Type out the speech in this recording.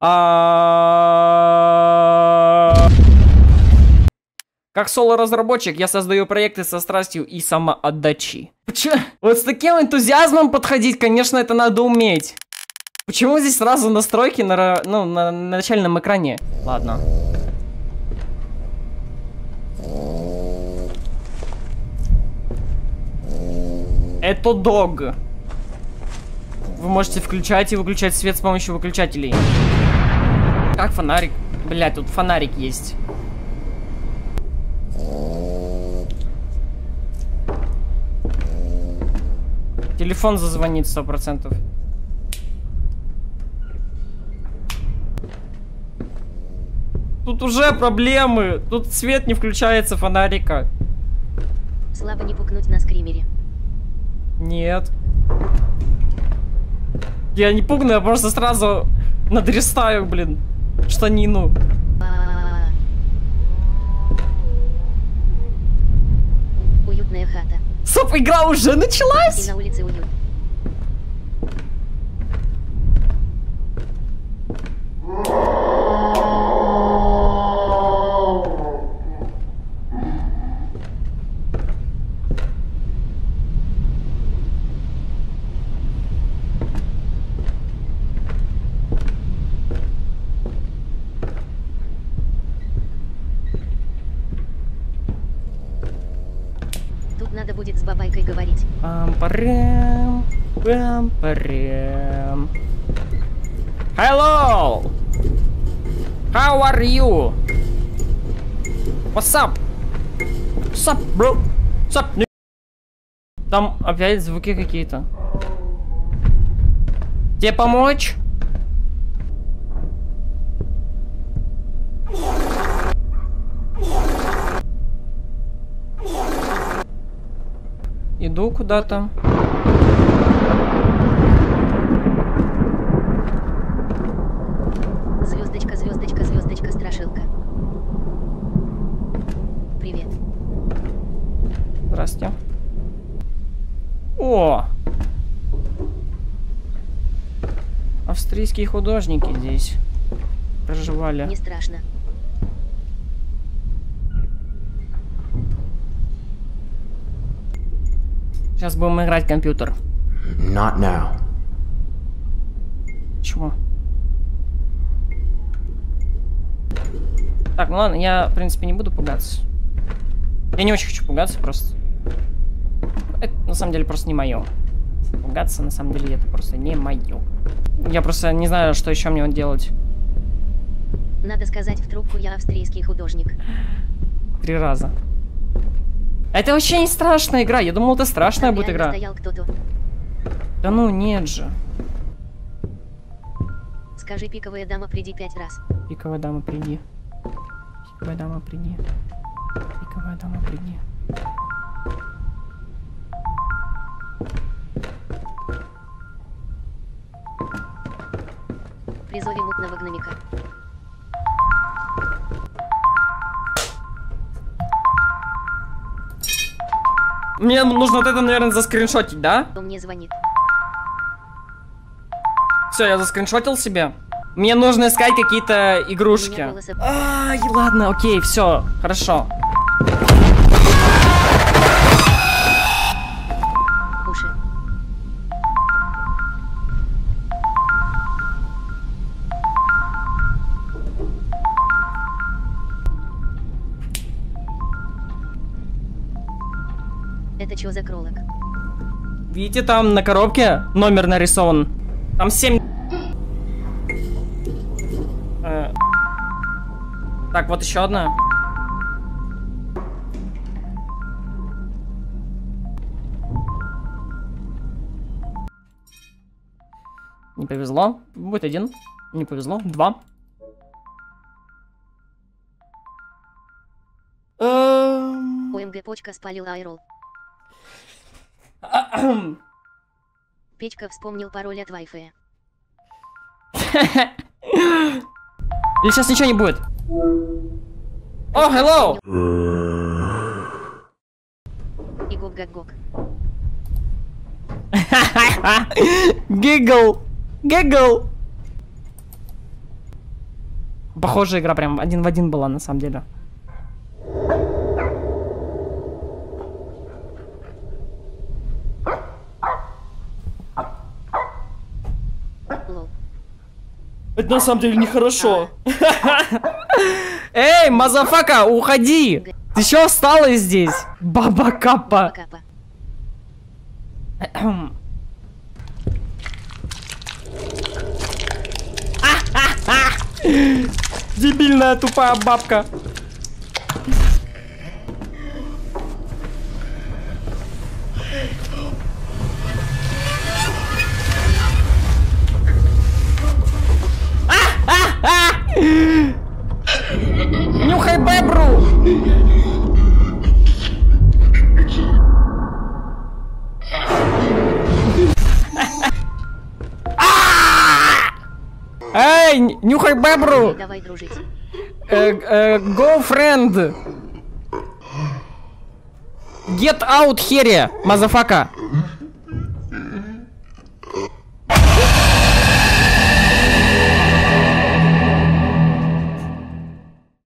Как соло-разработчик я создаю проекты со страстью и самоотдачей. Почему? Вот с таким энтузиазмом подходить, конечно, это надо уметь. Почему здесь сразу настройки на, ну, на начальном экране? Ладно. Это дог. Вы можете включать и выключать свет с помощью выключателей. Как фонарик? Блять, тут фонарик есть. Телефон зазвонит сто процентов. Тут уже проблемы. Тут свет не включается фонарика. Слабо не пукнуть на скримере. Нет. Я не пугну, я просто сразу надрестаю, блин, штанину. Уютная хата. Стоп, игра уже И началась? на улице уют. Тут надо будет с бабайкой говорить. Пам-парам, пам-парам. Hello! How are you? What's up? What's up, bro? What's up, Там опять звуки какие-то. Тебе помочь? Иду куда-то. Звездочка, звездочка, звездочка, страшилка. Привет. Здрасте. О! Австрийские художники здесь проживали. Не страшно. Сейчас будем играть в компьютер. Not now. Чего? Так, ну ладно, я, в принципе, не буду пугаться. Я не очень хочу пугаться, просто. Это, на самом деле, просто не мое. Пугаться, на самом деле, это просто не мое. Я просто не знаю, что еще мне делать. Надо сказать в трубку, я австрийский художник. Три раза. Это вообще не страшная игра. Я думал, это страшная Там будет игра. Да ну, нет же. Скажи, пиковая дама, приди пять раз. Пиковая дама, приди. Пиковая дама, приди. Пиковая дама, приди. Призови мутного гномика. Мне нужно вот это, наверное, заскриншотить, да? Кто мне звонит? Все, я заскриншотил себе. Мне нужно искать какие-то игрушки. Ай, ладно, окей, все, хорошо. Что за кролик? Видите, там на коробке номер нарисован. Там 7... Э, Так, вот еще одна. Не повезло. Будет один. Не повезло. Два. Эм, ОМГ почка спалила айрол. Печка вспомнил пароль от Wi-Fi. Или сейчас ничего не будет? О, hello! И гок-гак-гок. Гигл! Гигл! Похожая игра прям один в один была на самом деле. Это на самом деле нехорошо. Эй, motherfucker, уходи! Ты чё осталась здесь? Баба. Капа. Дебильная тупая бабка. Н- нюхай бебру! Давай дружить. Э, э, Go friend! Get out here, мазафака!